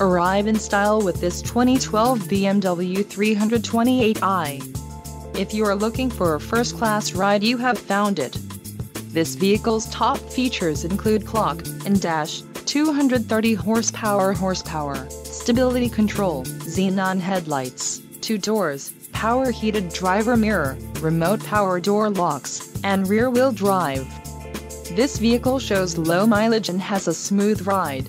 Arrive in style with this 2012 BMW 328i. If you are looking for a first-class ride you have found it. This vehicle's top features include clock and dash, 230 horsepower horsepower, stability control, xenon headlights, two doors, power heated driver mirror, remote power door locks, and rear wheel drive. This vehicle shows low mileage and has a smooth ride.